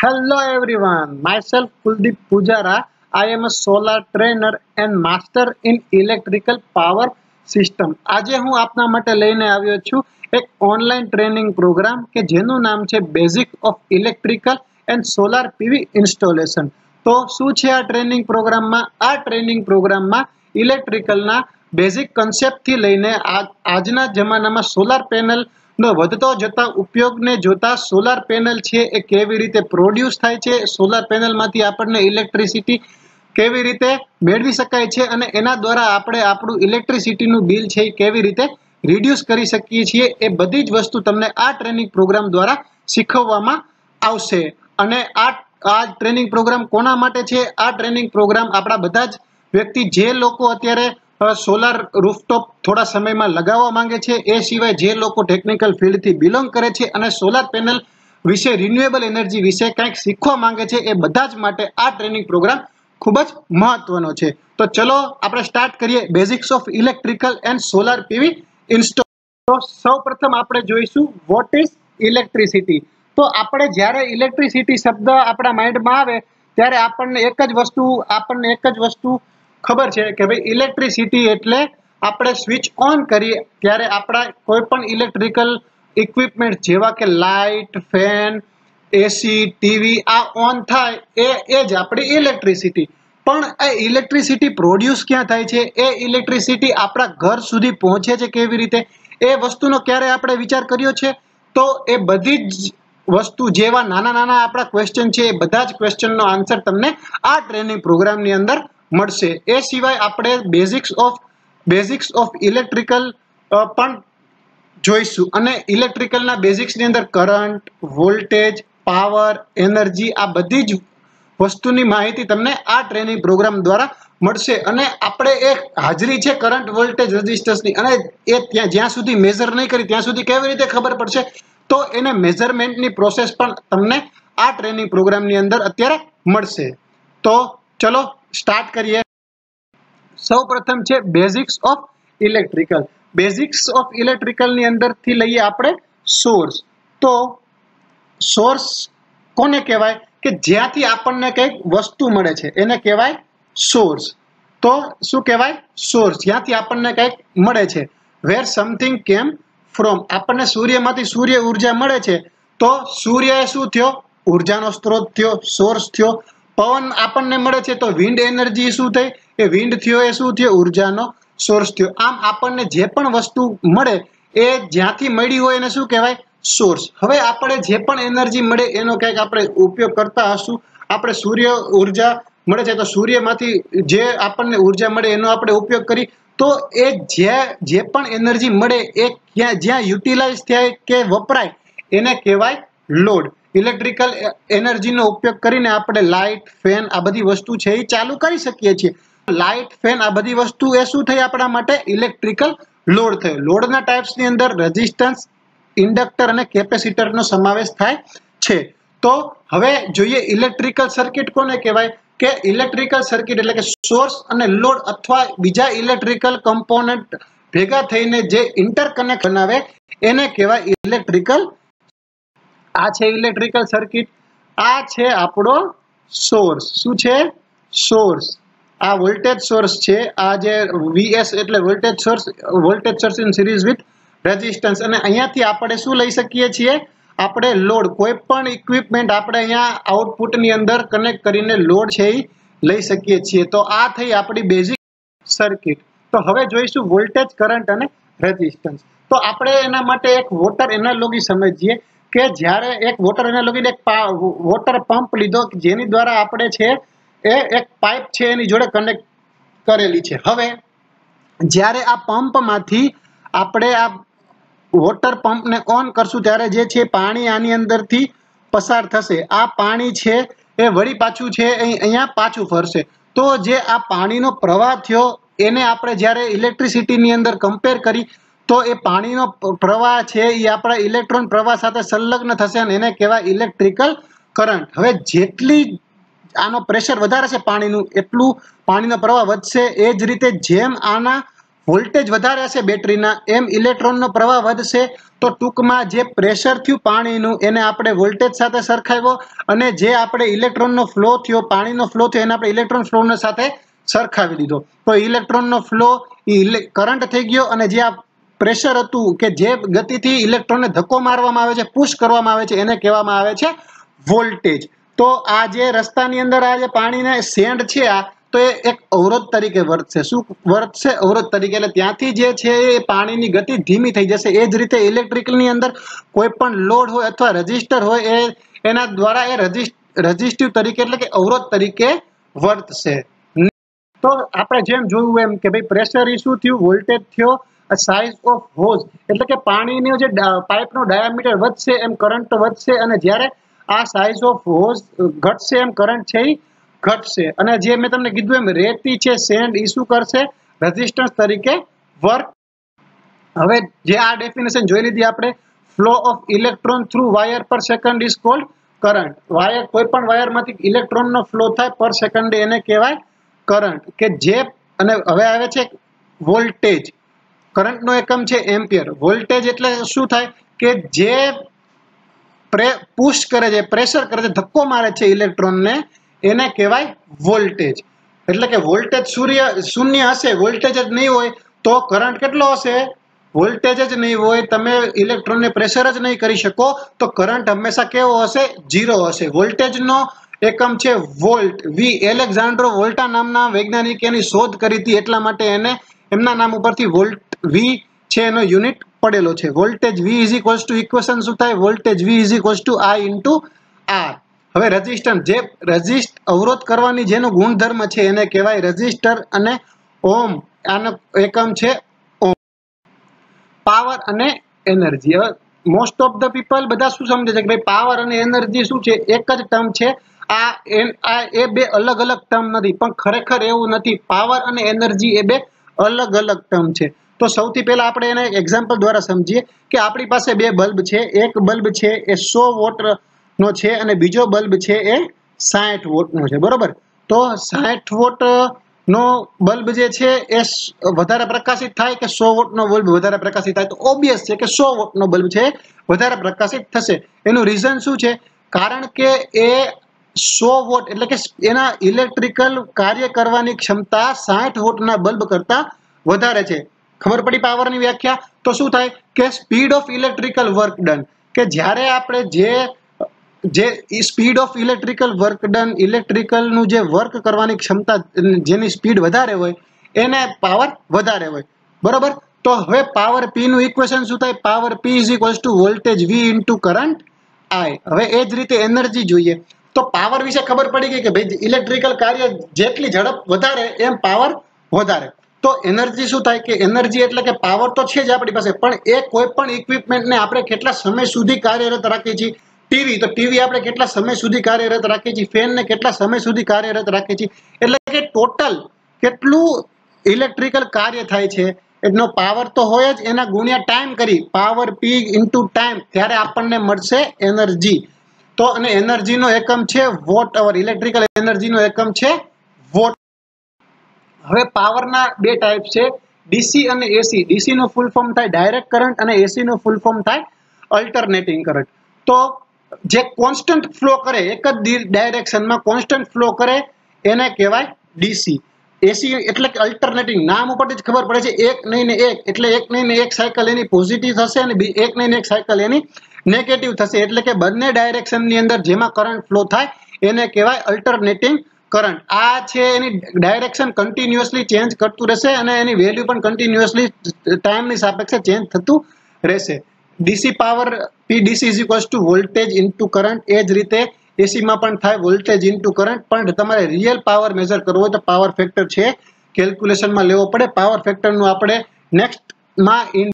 Hello everyone, myself Kuldeep Pujara. I am a solar trainer and master in electrical power system. આજે હું આપના માટે લઈને આવ્યો છું એક ઓનલાઈન ટ્રેનિંગ પ્રોગ્રામ કે જેનું નામ છે basic of electrical and solar PV installation તો શું છે આ ટ્રેનિંગ પ્રોગ્રામમાં આ ટ્રેનિંગ પ્રોગ્રામમાં ઇલેક્ટ્રિકલના બેઝિક કન્સેપ્ટથી લઈને આજના જમાનામાં સોલાર પેનલ નો વધતો જતા ઉપયોગને જોતા સોલાર પેનલ છે એ કેવી રીતે પ્રોડ્યુસ થાય છે? સોલાર પેનલમાંથી આપણને ઇલેક્ટ્રિસિટી કેવી રીતે મેળવી શકાય છે? અને એના દ્વારા આપણે આપણું ઇલેક્ટ્રિસિટીનું બિલ છે એ કેવી રીતે રિડ્યુસ કરી શકીએ છીએ? એ બધી જ વસ્તુ તમને આ ટ્રેનિંગ પ્રોગ્રામ દ્વારા શીખવવામાં આવશે. અને આ આ ટ્રેનિંગ પ્રોગ્રામ કોના માટે છે? આ ટ્રેનિંગ પ્રોગ્રામ આપણા બધા જ વ્યક્તિ, જે લોકો અત્યારે સોલાર રૂફટોપ થોડા સમયમાં લગાવવા માંગે છે. એ સિવાય જે લોકો ટેકનિકલ ફિલ્ડથી બિલોંગ કરે છે અને સોલાર પેનલ વિશે રિન્યુએબલ એનર્જી વિશે કંઈક શીખવા માંગે છે, એ બધા જ માટે આ ટ્રેનિંગ પ્રોગ્રામ ખૂબ જ મહત્વનો છે. તો ચલો આપણે સ્ટાર્ટ કરીએ. Basics of electrical and solar PV install તો સૌ આપણે જોઈશું વોટ ઇઝ ઇલેક્ટ્રિસિટી તો આપણે જ્યારે ઇલેક્ટ્રિસિટી શબ્દ આપણા માઇન્ડમાં આવે, ત્યારે આપણને એક જ વસ્તુ, આપણને એક જ વસ્તુ ખબર છે કે ભાઈ ઇલેક્ટ્રિસિટી એટલે આપણે સ્વિચ ઓન કરીએ ત્યારે આપણા કોઈ પણ ઇલેક્ટ્રિકલ ઇક્વિપમેન્ટ જેવા કે લાઇટ ફેન એસી ટીવી આ ઓન થાય એ એ જ આપણી ઇલેક્ટ્રિસિટી પણ એ ઇલેક્ટ્રિસિટી પ્રોડ્યુસ ક્યાં થાય છે? એ ઇલેક્ટ્રિસિટી આપણા ઘર સુધી પહોંચે છે કેવી રીતે? એ વસ્તુનો ક્યારે આપણે વિચાર કર્યો છે? તો એ બધી જ વસ્તુ જેવા નાના નાના આપણા ક્વેશ્ચન છે એ બધા જ ક્વેશ્ચનનો આન્સર તમને આ ટ્રેનિંગ પ્રોગ્રામની અંદર મળશે. એ સિવાય આપણે basics of basics of electrical પણ જોઈશું. અને ઇલેક્ટ્રિકલના બેઝિક્સની અંદર કરંટ વોલ્ટેજ પાવર એનર્જી આ બધી જ વસ્તુની માહિતી તમને આ ટ્રેનિંગ પ્રોગ્રામ દ્વારા મળશે. અને આપણે એક હાજરી છે કરંટ વોલ્ટેજ રજિસ્ટર્સની અને એ ત્યાં, જ્યાં સુધી મેઝર નહીં કરી, ત્યાં સુધી કેવી રીતે ખબર પડશે? તો એને મેઝરમેન્ટની પ્રોસેસ પણ તમને આ ટ્રેનિંગ પ્રોગ્રામની અંદર અત્યારે મળશે. તો ચલો સ્ટાર્ટ કરીએ. સૌ પ્રથમ છે basics of electrical. Basics of ઇલેક્ટ્રિકલની અંદરથી લઈએ આપણે સોર્સ. તો સોર્સ કોને કહેવાય? કે જ્યાંથી આપણને કંઈક વસ્તુ મળે છે, એને કહેવાય સોર્સ. તો શું કહેવાય? સોર્સ. જ્યાંથી આપણને કંઈક મળે છે. વેર સમથિંગ કેમ ફ્રોમ આપણને સૂર્યમાંથી સૂર્ય ઊર્જા મળે છે. તો સૂર્ય શું થયો? ઉર્જાનો સ્ત્રોત થયો, સોર્સ થયો. પવન આપણને મળે છે તો વિન્ડ એનર્જી શું થઈ? એ વિન્ડ થયો એ શું થયો? ઉર્જાનો સોર્સ થયો. આમ આપણને જે પણ વસ્તુ મળે, એ જ્યાંથી મળી હોય એને શું કહેવાય? સોર્સ હવે આપણે જે પણ એનર્જી મળે, એનો કંઈક આપણે ઉપયોગ કરતા હશું. આપણે સૂર્ય ઊર્જા મળે છે, તો સૂર્યમાંથી જે આપણને ઊર્જા મળે, એનો આપણે ઉપયોગ કરી. તો એ જે જે પણ એનર્જી મળે, એ ક્યાં, જ્યાં યુટિલાઇઝ થાય કે વપરાય, એને કહેવાય લોડ ઇલેક્ટ્રિકલ એનર્જીનો ઉપયોગ કરીને આપણે લાઇટ, ફેન આ બધી વસ્તુ છે એ ચાલુ કરી શકીએ છીએ. લાઇટ, ફેન આ બધી વસ્તુ એ શું થઈ આપણા માટે? ઇલેક્ટ્રિકલ લોડ થયો. લોડના ટાઈપ્સની અંદર રેઝિસ્ટન્સ, ઇન્ડક્ટર અને કેપેસિટરનો સમાવેશ થાય છે. તો હવે જોઈએ ઇલેક્ટ્રિકલ સર્કિટ કોને કહેવાય? કે ઇલેક્ટ્રિકલ સર્કિટ એટલે કે સોર્સ અને લોડ અથવા બીજા ઇલેક્ટ્રિકલ કમ્પોનન્ટ ભેગા થઈને જે ઇન્ટરકનેક્ટ બનાવે, એને કહેવાય ઇલેક્ટ્રિકલ આ છે ઇલેક્ટ્રિકલ સર્કિટ આ છે આપણો સોર્સ શું છે? સોર્સ આ વોલ્ટેજ સોર્સ છે. આ જે વીએસ એટલે voltage source voltage source in series with resistance અને અહીંયાથી આપણે શું લઈ શકીએ છીએ? આપણે લોડ. કોઈ પણ ઇક્વિપમેન્ટ આપણે અહીંયા આઉટપુટની અંદર કનેક્ટ કરીને લોડ છે એ લઈ શકીએ છીએ. તો આ થઈ આપણી બેઝિક સર્કિટ તો હવે જોઈશું વોલ્ટેજ કરંટ અને રેઝિસ્ટન્સ તો આપણે એના માટે એક વોટર એનાલોગી સમજીએ. કે જ્યારે એક વોટર લગીને એક વોટર પંપ લીધો જેની દ્વારા આપણે છે એ એક પાઇપ છે એની જોડે કનેક્ટ કરેલી છે. હવે, જ્યારે આ પંપમાંથી આપણે આ વોટર પંપને ઓન કરશું, ત્યારે જે છે પાણી આની અંદરથી પસાર થશે. આ પાણી છે એ વળી પાછું છે અહીંયા પાછું ફરશે. તો જે આ પાણીનો પ્રવાહ થયો, એને આપણે જ્યારે ઇલેક્ટ્રિસિટીની અંદર કમ્પેર કરી તો એ પાણીનો પ્રવાહ છે એ આપણા ઇલેક્ટ્રોન પ્રવાહ સાથે સંલગ્ન થશે અને એને કહેવાય ઇલેક્ટ્રિકલ કરંટ. હવે જેટલી આનો પ્રેશર વધારે છે પાણીનું, એટલું પાણીનો પ્રવાહ વધશે. એ જ રીતે જેમ આના વોલ્ટેજ વધારે હશે બેટરીના, એમ ઇલેક્ટ્રોનનો પ્રવાહ વધશે. તો ટૂંકમાં જે પ્રેશર થયું પાણીનું, એને આપણે વોલ્ટેજ સાથે સરખાવ્યો અને જે આપણે ઇલેક્ટ્રોનનો ફ્લો થયો, પાણીનો ફ્લો થયો, એને આપણે ઇલેક્ટ્રોન ફ્લોને સાથે સરખાવી દીધો. તો ઇલેક્ટ્રોનનો ફ્લો કરંટ થઈ ગયો અને જે આ પ્રેશર હતું કે જે ગતિથી ઇલેક્ટ્રોનને ધક્કો મારવામાં આવે છે, પુશ કરવામાં આવે છે, એને કહેવામાં આવે છે વોલ્ટેજ. તો આ જે રસ્તાની અંદર આ જે પાણીના સેન્ડ છે આ, તો એ એક અવરોધ તરીકે વર્તશે. શું વર્તશે? અવરોધ તરીકે. એટલે ત્યાંથી જે છે એ પાણીની ગતિ ધીમી થઈ જશે. એ જ રીતે ઇલેક્ટ્રિકલની અંદર કોઈ પણ લોડ હોય અથવા રજિસ્ટર હોય, એ એના દ્વારા એ રજિસ્ટિવ તરીકે એટલે કે અવરોધ તરીકે વર્તશે. તો આપણે જેમ જોયું એમ કે ભાઈ પ્રેશર ઇશ્યુ થયું વોલ્ટેજ થયો સાઇઝ ઓફ હોઝ એટલે કે પાણીનો જે પાઇપનો ડાયામીટર વધશે એમ કરંટ વધશે અને જ્યારે આ સાઇઝ ઓફ હોઝ ઘટશે એમ કરંટ છે એ ઘટશે. અને જે મેં તમને કીધું એમ રેતી છે સેન્ડ ઇસ્યુ કરશે? રેઝિસ્ટન્સ તરીકે વર્ક હવે જે આ ડેફિનેશન જોઈ લીધી આપણે flow of electron through wire per second is called current wire કોઈ પણ વાયરમાંથી ઇલેક્ટ્રોનનો ફ્લો થાય પર સેકન્ડે એને કહેવાય કરંટ કે જે, અને હવે આવે છે વોલ્ટેજ કરંટનો એકમ છે એમ્પિયર. વોલ્ટેજ એટલે શું થાય કે જે પુશ કરે છે, પ્રેશર કરે છે, ધક્કો મારે છે ઇલેક્ટ્રોનને, એને કહેવાય વોલ્ટેજ. એટલે કે વોલ્ટેજ સૂર્ય, શૂન્ય હશે, વોલ્ટેજ જ નહીં હોય તો કરંટ કેટલો હશે? વોલ્ટેજ જ નહીં હોય, તમે ઇલેક્ટ્રોનને પ્રેશર જ નહીં કરી શકો, તો કરંટ હંમેશા કેવો હશે? ઝીરો હશે. વોલ્ટેજનો એકમ છે વોલ્ટ. વી એલેક્ઝાન્ડ્રો વોલ્ટા નામના વૈજ્ઞાનિકે એની શોધ કરી હતી, એટલા માટે એને એમના નામ ઉપરથી વોલ્ટ વી છે એનો યુનિટ પડેલો છે. Voltage V is equals to equation શું થાય? Voltage V is equals to I into R હવે રેઝિસ્ટન્સ જે રેઝિસ્ટ અવરોધ કરવાની જેનો ગુણધર્મ છે એને કહેવાય રેઝિસ્ટર અને ઓમ આનો એકમ છે ઓમ પાવર અને એનર્જી હવે મોસ્ટ ઓફ ધ પીપલ બધા શું સમજે છે કે ભાઈ પાવર અને એનર્જી શું છે? એક જ ટર્મ છે. આ આ એ બે અલગ અલગ ટર્મ નથી. પણ ખરેખર એવું નથી. પાવર અને એનર્જી એ બે અલગ અલગ ટર્મ છે. તો સૌથી પહેલા આપણે એને એક્ઝામ્પલ દ્વારા સમજીએ કે આપણી પાસે બે બલ્બ છે. એક બલ્બ છે એ સો વોટનો છે અને બીજો બલ્બ છે એ સાઠ વોટનો છે. બરોબર? તો સાઠ વોટનો બલ્બ જે છે એ વધારે પ્રકાશિત થાય કે સો વોટનો બલ્બ વધારે પ્રકાશિત થાય? તો ઓબ્વિયસ છે કે સો વોટનો બલ્બ છે વધારે પ્રકાશિત થશે. એનું રીઝન શું છે? કારણ કે એ સો વોટ એટલે કે એના ઇલેક્ટ્રિકલ કાર્ય કરવાની ક્ષમતા સાઠ વોટના બલ્બ કરતાં વધારે છે. ખબર પડી પાવરની વ્યાખ્યા? તો શું થાય? કે speed of electrical work done કે જ્યારે આપણે જે જે speed of electrical work done ઇલેક્ટ્રિકલનું જે વર્ક કરવાની ક્ષમતા, જેની સ્પીડ વધારે હોય, એને પાવર વધારે હોય. બરોબર? તો હવે પાવર પી નું ઇક્વેશન શું થાય? Power P is equals to voltage V into current I હવે એ જ રીતે એનર્જી જોઈએ. તો પાવર વિશે ખબર પડી ગઈ કે ભાઈ ઇલેક્ટ્રિકલ કાર્ય જેટલી ઝડપ વધારે, એમ પાવર વધારે. તો એનર્જી શું થાય કે એનર્જી એટલે કે પાવર તો છે જ આપણી પાસે, પણ એ કોઈ પણ ઇક્વિપમેન્ટને આપણે કેટલા સમય સુધી કાર્યરત રાખીએ છીએ? ટીવી તો ટીવી આપણે કેટલા સમય સુધી કાર્યરત રાખીએ છીએ? ફેનને કેટલા સમય સુધી કાર્યરત રાખીએ છીએ? એટલે કે ટોટલ કેટલું ઇલેક્ટ્રિકલ કાર્ય થાય છે? એનો પાવર તો હોય જ, એના ગુણ્યા ટાઈમ કરી પાવર પી ઇન્ટુ ટાઈમ ત્યારે આપણને મળશે એનર્જી. તો અને એનર્જીનો એકમ છે વોટ અવર ઇલેક્ટ્રિકલ એનર્જીનો એકમ છે વોટ હવે પાવરના બે ટાઈપ છે. ડીસી અને એસી. ડીસી નું ફૂલ ફોર્મ થાય ડાયરેક્ટ કરંટ અને એસી નું ફૂલ ફોર્મ થાય અલ્ટરનેટિંગ કરંટ તો જે કોન્સ્ટન્ટ ફ્લો કરે, એક જ ડાયરેક્શનમાં કોન્સ્ટન્ટ ફ્લો કરે, એને કહેવાય ડીસી. એસી એટલે કે અલ્ટરનેટિંગ નામ ઉપરથી જ ખબર પડે છે, એક નહીં ને એક. એટલે એક નહીં ને એક સાયકલ એની પોઝિટિવ થશે અને એક નહીં ને એક સાયકલ એની નેગેટિવ થશે. એટલે કે બંને ડાયરેક્શનની અંદર જેમાં કરંટ ફ્લો થાય, એને કહેવાય અલ્ટરનેટિંગ કરંટ આ છે એની ડાયરેક્શન કન્ટિન્યુઅસલી ચેન્જ કરતું રહેશે અને એની વેલ્યુ પણ કન્ટિન્યુઅસલી ટાઈમની સાપેક્ષે ચેન્જ થતું રહેશે. DC power P DC is equals to voltage into current એ જ રીતે એસીમાં પણ થાય વોલ્ટેજ ઇન્ટુ કરંટ પણ તમારે રિયલ પાવર મેઝર કરવો હોય તો પાવર ફેક્ટર છે. કેલ્ક્યુલેશનમાં લેવો પડે. પાવર ફેક્ટરનું આપણે નેક્સ્ટમાં ઇન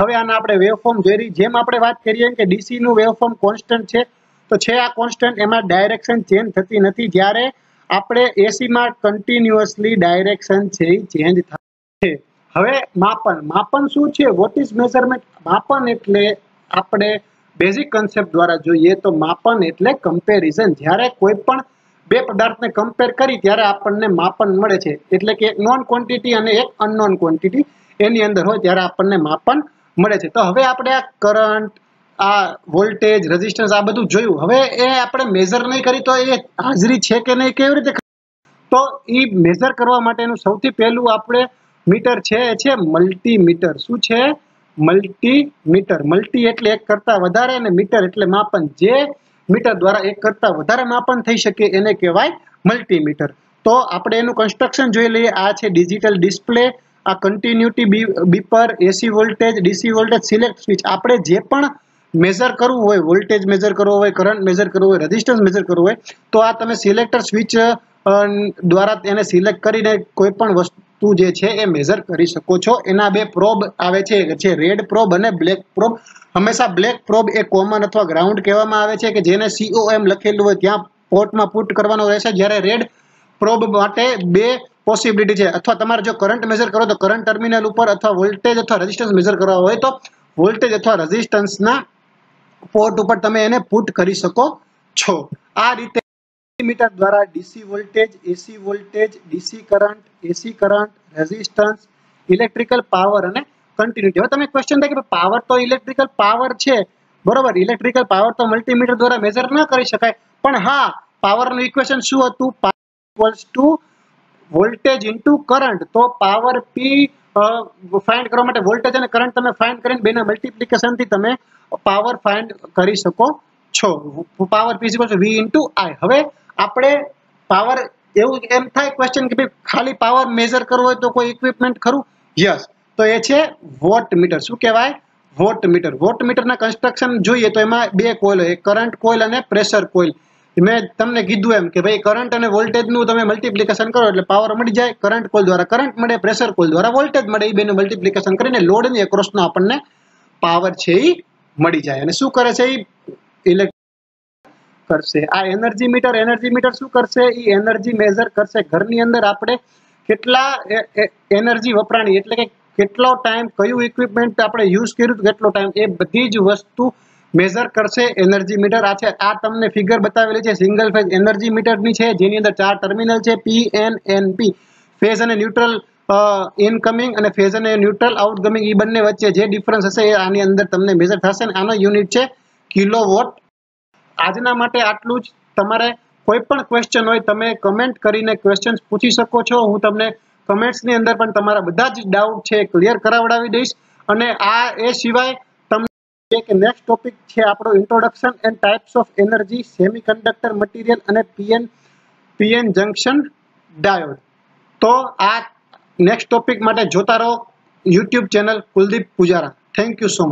હવે આના આપણે વેવફોર્મ જોઈ જેમ આપણે વાત કરીએ કે ડીસીનું વેવફોર્મ કોન્સ્ટન્ટ છે તો છે આ કોન્સ્ટન્ટ એમાં ડાયરેક્શન ચેન્જ થતી નથી. જ્યારે આપણે એસીમાં કન્ટિન્યુઅસલી ડાયરેક્શન છે ચેન્જ થાય છે હવે માપન. માપન શું છે? વોટ ઇઝ મેઝરમેન્ટ માપન એટલે આપણે બેઝિક કન્સેપ્ટ દ્વારા જોઈએ તો માપન એટલે કમ્પેરિઝન જ્યારે કોઈ પણ બે પદાર્થને કમ્પેર કરી ત્યારે આપણને માપન મળે છે. એટલે કે એક નોન ક્વોન્ટિટી અને એક અનનોન ક્વોન્ટિટી એની અંદર હોય ત્યારે આપણને માપન મળે છે. તો હવે આપણે આ કરંટ આ વોલ્ટેજ રેઝિસ્ટન્સ આ બધું જોયું. હવે એ આપણે મેઝર નહીં કરી તો એ હાજરી છે કે નહીં, કેવી રીતે તો એ મેઝર કરવા માટેનું સૌથી પહેલું આપણે મીટર છે એ છે મલ્ટીમીટર શું છે? મલ્ટીમીટર મલ્ટી એટલે એક કરતાં વધારે અને મીટર એટલે માપન. જે મીટર દ્વારા એક કરતાં વધારે માપન થઈ શકે એને કહેવાય મલ્ટીમીટર તો આપણે એનું કન્સ્ટ્રક્શન જોઈ લઈએ. આ છે ડિજિટલ ડિસ્પ્લે આ continuity beeper AC voltage DC voltage select switch આપણે જે પણ મેઝર કરવું હોય વોલ્ટેજ મેઝર કરવો હોય કરંટ મેઝર કરવું હોય રેઝિસ્ટન્સ મેઝર કરવું હોય, તો આ તમે સિલેક્ટર સ્વિચ દ્વારા એને સિલેક્ટ કરીને કોઈ પણ વસ્તુ જે છે એ મેઝર કરી શકો છો. એના બે પ્રોબ આવે છે. છે રેડ પ્રોબ અને બ્લેક પ્રોબ હંમેશા બ્લેક પ્રોબ એ કોમન અથવા ગ્રાઉન્ડ કહેવામાં આવે છે કે જેને સીઓએમ લખેલું હોય, ત્યાં પોર્ટમાં પુટ કરવાનો રહેશે. જ્યારે રેડ પ્રોબ માટે બે પોસિબિલિટી છે. અથવા તમારે જો કરંટ મેઝર કરો, તો કરંટ ટર્મિનલ ઉપર અથવા વોલ્ટેજ અથવા રેઝિસ્ટન્સ મેઝર કરવા હોય, તો વોલ્ટેજ અથવા રેઝિસ્ટન્સના પોર્ટ ઉપર તમે એને પુટ કરી શકો છો. આ રીતે મીટર દ્વારા DC voltage AC voltage DC current AC current resistance electrical power અને કન્ટિન્યુટી હવે તમે ક્વેશ્ચન થાય કે પાવર તો ઇલેક્ટ્રિકલ પાવર છે. બરોબર? ઇલેક્ટ્રિકલ પાવર તો મલ્ટીમીટર દ્વારા મેઝર ન કરી શકાય. પણ હા પાવરનું ઇક્વેશન શું હતું? Power equals to voltage into current તો પાવર પી ફાઇન્ડ કરવા માટે વોલ્ટેજ અને કરંટ તમે ફાઇન્ડ કરીને બેના મલ્ટિપ્લિકેશનથી તમે પાવર ફાઇન્ડ કરી શકો છો. Power P equals V into I હવે આપણે પાવર એવું એમ થાય ક્વેશ્ચન કે ભાઈ ખાલી પાવર મેઝર કરવો હોય તો કોઈ ઇક્વિપમેન્ટ ખરું? યસ તો એ છે વોટ મીટર શું કહેવાય? વોટ મીટર વોટ મીટરના કન્સ્ટ્રક્શન જોઈએ તો એમાં બે કોઇલ હોય. કરંટ કોઇલ અને પ્રેશર કોઇલ મેં તમને કીધું એમ કે ભાઈ કરંટ અને વોલ્ટેજનું તમે મલ્ટિપ્લિકેશન કરો એટલે પાવર મળી જાય કરંટ કોલ દ્વારા. કરંટ મળે પ્રેશર કોલ દ્વારા. વોલ્ટેજ મળે, એ બેનું મલ્ટિપ્લિકેશન કરીને લોડની એક્રોસનો આપણને પાવર છે એ મળી જાય. અને શું કરે છે એ ઇલેક્ટ્રિક કરશે. આ એનર્જી મીટર એનર્જી મીટર શું કરશે? એ એનર્જી મેઝર કરશે. ઘરની અંદર આપણે કેટલા એનર્જી વપરાણી, એટલે કે કેટલો ટાઈમ કયું ઇક્વિપમેન્ટ આપણે યુઝ કર્યું, કેટલો ટાઈમ એ બધી જ વસ્તુ મેઝર કરશે એનર્જી મીટર આ છે, આ તમને ફિગર બતાવેલી છે સિંગલ ફેઝ એનર્જી મીટરની છે, જેની અંદર ચાર ટર્મિનલ છે P N N P phase અને ન્યુટ્રલ ઇનકમિંગ અને ફેઝ અને ન્યુટ્રલ આઉટકમિંગ એ બંને વચ્ચે જે ડિફરન્સ હશે, એ આની અંદર તમને મેઝર થશે. અને આનો યુનિટ છે કિલો વોટ આજના માટે આટલું જ. તમારે કોઈ પણ ક્વેશ્ચન હોય, તમે કમેન્ટ કરીને ક્વેશ્ચન પૂછી શકો છો. હું તમને કમેન્ટ્સની અંદર પણ તમારા બધા જ ડાઉટ છે ક્લિયર કરાવડાવી દઈશ. અને આ એ સિવાય કે નેક્સ્ટ ટોપિક છે આપણો introduction and types of energy semiconductor material અને પીએન પીએન જંક્શન ડાયોડ તો આ નેક્સ્ટ ટોપિક માટે જોતા રહો YouTube channel Kuldeep Pujara. Thank you so much